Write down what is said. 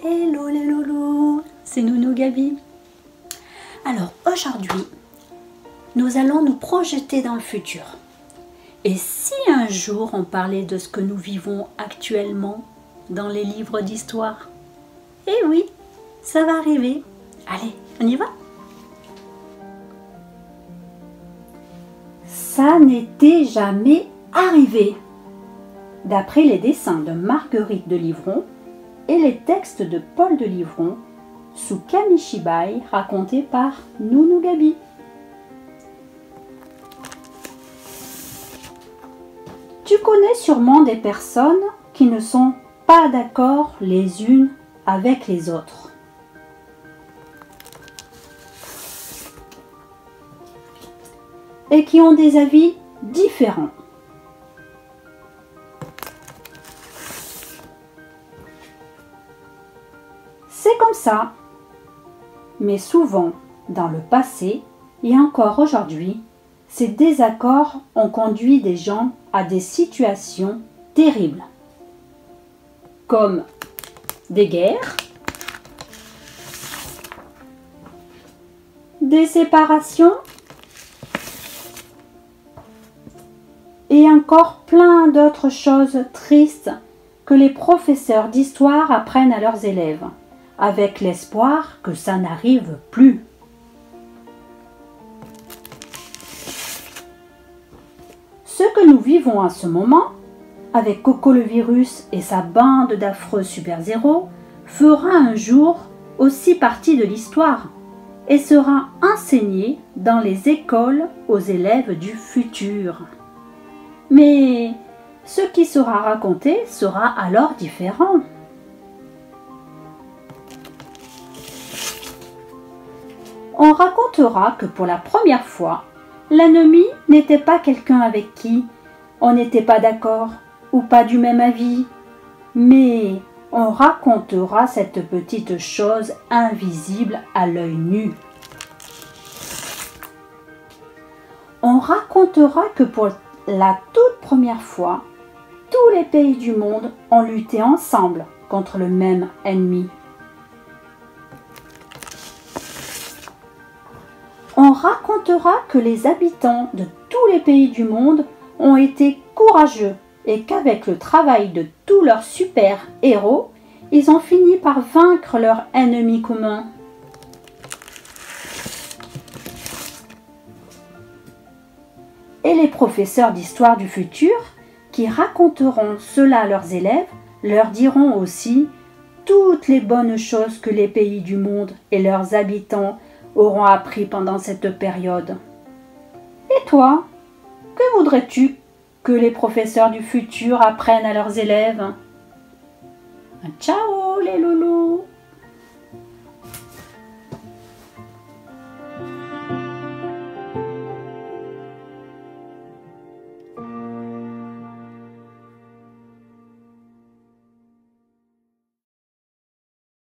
Hello les loulous, c'est Nounou Gabi. Alors aujourd'hui, nous allons nous projeter dans le futur. Et si un jour on parlait de ce que nous vivons actuellement dans les livres d'histoire? Eh oui, ça va arriver. Allez, on y va Ça n'était jamais arrivé. D'après les dessins de Marguerite de Livron et les textes de Paul de Livron, sous Kamishibai raconté par Nounou Gabi. Tu connais sûrement des personnes qui ne sont pas d'accord les unes avec les autres. Et qui ont des avis différents. C'est comme ça. Mais souvent, dans le passé et encore aujourd'hui, ces désaccords ont conduit des gens à des situations terribles, comme des guerres, des séparations et encore plein d'autres choses tristes que les professeurs d'histoire apprennent à leurs élèves, avec l'espoir que ça n'arrive plus. Ce que nous vivons à ce moment, avec Coco le virus et sa bande d'affreux super-héros, fera un jour aussi partie de l'histoire et sera enseigné dans les écoles aux élèves du futur. Mais ce qui sera raconté sera alors différent. On racontera que pour la première fois, L'ennemi n'était pas quelqu'un avec qui on n'était pas d'accord ou pas du même avis, mais on racontera cette petite chose invisible à l'œil nu. On racontera que pour la toute première fois, tous les pays du monde ont lutté ensemble contre le même ennemi. Racontera que les habitants de tous les pays du monde ont été courageux et qu'avec le travail de tous leurs super-héros, ils ont fini par vaincre leur ennemi commun. Et les professeurs d'histoire du futur, qui raconteront cela à leurs élèves, leur diront aussi toutes les bonnes choses que les pays du monde et leurs habitants auront appris pendant cette période. Et toi, que voudrais-tu que les professeurs du futur apprennent à leurs élèves? Ciao les loulous